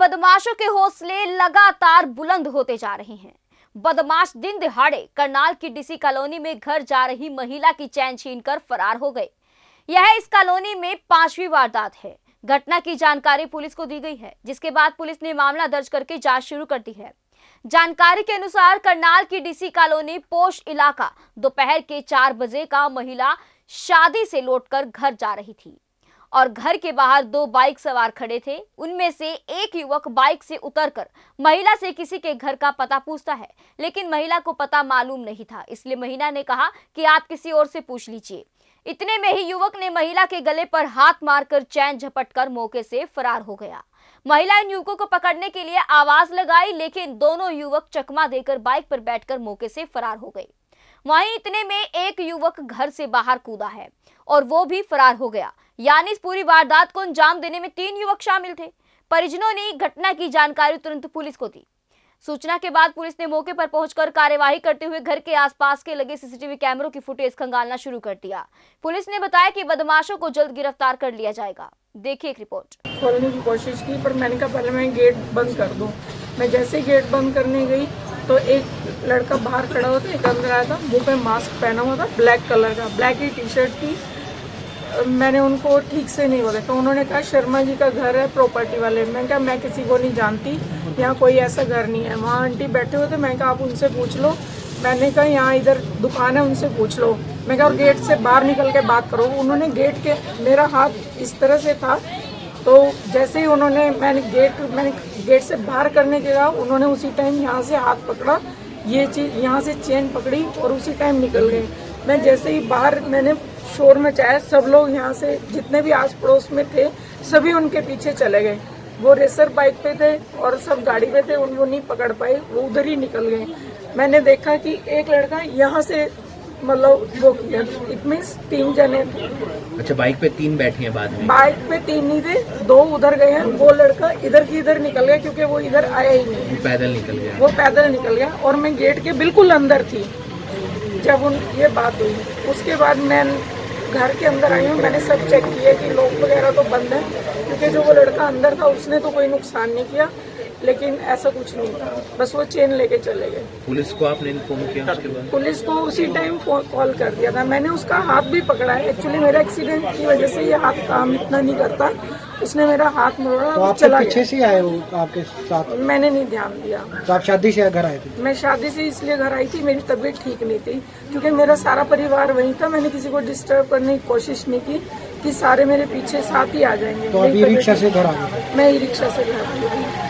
बदमाशों के हौसले लगातार बुलंद होते जा रहे हैं। बदमाश दिन दिहाड़े करनाल की डीसी कॉलोनी में घर जा रही महिला की चैन छीनकर फरार हो गए यह इस कॉलोनी में पांचवी वारदात है। घटना की जानकारी पुलिस को दी गई है, जिसके बाद पुलिस ने मामला दर्ज करके जाँच शुरू कर दी है। जानकारी के अनुसार करनाल की डीसी कॉलोनी पोष इलाका दोपहर के चार बजे का महिला शादी से लौटकर घर जा रही थी। और घर के बाहर दो बाइक सवार खड़े थे। उनमें से एक युवक बाइक से उतरकर महिला से किसी के घर का पता पूछता है, लेकिन महिला को पता मालूम नहीं था, इसलिए महिला ने कहा कि आप किसी और से पूछ लीजिए। इतने में ही युवक ने महिला के गले पर हाथ मारकर चैन झपटकर मौके से फरार हो गया। महिला इन युवकों को पकड़ने के लिए आवाज़ लगाई, लेकिन दोनों युवक चकमा देकर बाइक पर बैठकर मौके से फरार हो गए। वहीं इतने में एक युवक घर से बाहर कूदा है और वो भी फरार हो गया। यानी इस पूरी वारदात को अंजाम देने में तीन युवक शामिल थे परिजनों ने घटना की जानकारी तुरंत पुलिस को दी। सूचना के बाद पुलिस ने मौके पर पहुंचकर कार्यवाही करते हुए घर के आसपास के लगे सीसीटीवी कैमरों की फुटेज खंगालना शुरू कर दिया। पुलिस ने बताया कि बदमाशों को जल्द गिरफ़्तार कर लिया जाएगा। देखिए एक रिपोर्ट। खोलने की कोशिश की, पर मैंने कहा, पहले मैं गेट बंद कर दूँ। मैं जैसे गेट बंद करने गई तो एक लड़का बाहर खड़ा था एक अंदर आया था, मुँह पे मास्क पहना हुआ था ब्लैक कलर का ब्लैक ही टी शर्ट थी मैंने उनको ठीक से नहीं बोला। तो उन्होंने कहा, शर्मा जी का घर है प्रॉपर्टी वाले। मैंने कहा, मैं किसी को नहीं जानती, यहाँ कोई ऐसा घर नहीं है। वहाँ आंटी बैठे हुए थे, मैंने कहा, आप उनसे पूछ लो। मैंने कहा, यहाँ इधर दुकान है, उनसे पूछ लो। मैं कहा और गेट से बाहर निकल के बात करो। उन्होंने गेट के, मेरा हाथ इस तरह से था तो जैसे ही उन्होंने, मैंने गेट मैंने गेट से बाहर करने के बाद उन्होंने उसी टाइम यहाँ से हाथ पकड़ा, ये चीज़ यहाँ से चेन पकड़ी और उसी टाइम निकल गए। मैं जैसे ही बाहर, मैंने शोर में चाहे, सब लोग यहाँ से जितने भी आस पड़ोस में थे, सभी उनके पीछे चले गए। वो रेसर बाइक पे थे और सब गाड़ी पे थे उनको नहीं पकड़ पाए, वो उधर ही निकल गए। मैंने देखा कि एक लड़का यहाँ से मतलब वो किया। इट मीन्स तीन जने। थे अच्छा बाइक पे तीन बैठे हैं बाद में। बाइक पे तीन नहीं थे दो उधर गए हैं वो लड़का इधर की इधर निकल गया क्योंकि वो इधर आया ही नहीं। पैदल निकल गया। वो पैदल निकल गया और मैं गेट के बिल्कुल अंदर थी जब उन ये बात हुई। उसके बाद मैं घर के अंदर आई हूँ मैंने सब चेक किया कि लोग वगैरह तो बंद है क्योंकि जो वो लड़का अंदर था उसने तो कोई नुकसान नहीं किया। लेकिन ऐसा कुछ नहीं। था बस वो चेन लेके चले गए। पुलिस को आपने इन्फॉर्म किया उसके बाद? पुलिस को उसी टाइम कॉल कर दिया था। मैंने उसका हाथ भी पकड़ा है। एक्चुअली मेरा एक्सीडेंट की वजह से ये हाथ काम इतना नहीं करता। उसने मेरा हाथ मोड़ा तो चला पीछे से आए हो आपके साथ? मैंने नहीं ध्यान दिया। तो आप शादी से घर आए थे? मैं शादी से इसलिए घर आई थी मेरी तबीयत ठीक नहीं थी क्योंकि मेरा सारा परिवार वहीं था। मैंने किसी को डिस्टर्ब करने की कोशिश नहीं की कि सारे मेरे पीछे साथ ही आ जाएँगे। तो अभी रिक्शा से घर आ गए? मैं ई रिक्शा से घर आई थी।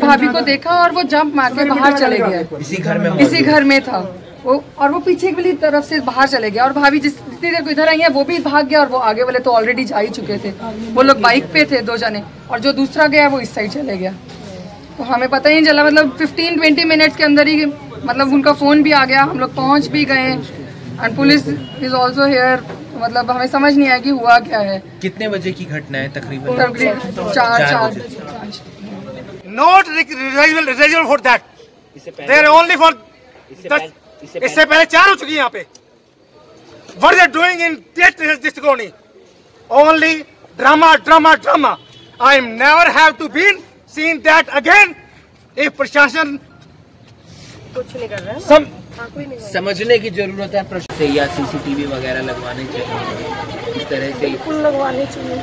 भाभी को देखा और वो जंप मार के बाहर चले गए इसी घर में इसी घर में था। वो और वो पीछे वाली तरफ़ से बाहर चले गए और भाभी जिस जितनी देर को इधर आई है वो भी भाग गया और वो आगे वाले तो ऑलरेडी जा ही चुके थे। वो लोग बाइक पे थे दो जने। और जो दूसरा गया वो इस साइड चले गया। तो हमें पता ही नहीं चला मतलब 15-20 मिनट्स के अंदर ही मतलब उनका फ़ोन भी आ गया। हम लोग पहुँच भी गए and police is also here मतलब हमें समझ नहीं आया कि हुआ क्या है। कितने बजे की घटना है तकरीबन? चार चार not रिजल for that there only for इससे पहले चार हो चुकी यहाँ पे। वर are doing in दिस्टिकोनी only drama drama drama I never have to been seen that again if प्रशासन कुछ नहीं कर रहा है हाँ, नहीं समझने की ज़रूरत है प्रश्न या सीसीटीवी वगैरह लगवाने चाहिए। इस तरह से लगवाने चाहिए।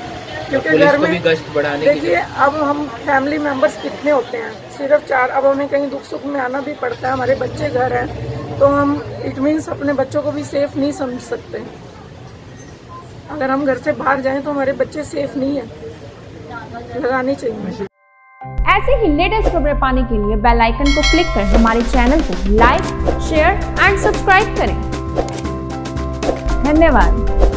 क्योंकि घर में गश्त बढ़ाने देखिए अब हम फैमिली मेंबर्स कितने होते हैं? सिर्फ़ चार। अब हमें कहीं दुख सुख में आना भी पड़ता है। हमारे बच्चे घर हैं तो हम इट मीन्स अपने बच्चों को भी सेफ़ नहीं समझ सकते। अगर हम घर से बाहर जाएँ तो हमारे बच्चे सेफ़ नहीं है। लगानी चाहिए। ऐसे ही लेटेस्ट खबरें पाने के लिए बेल आइकन को क्लिक कर हमारे चैनल को लाइक शेयर एंड सब्सक्राइब करें। धन्यवाद।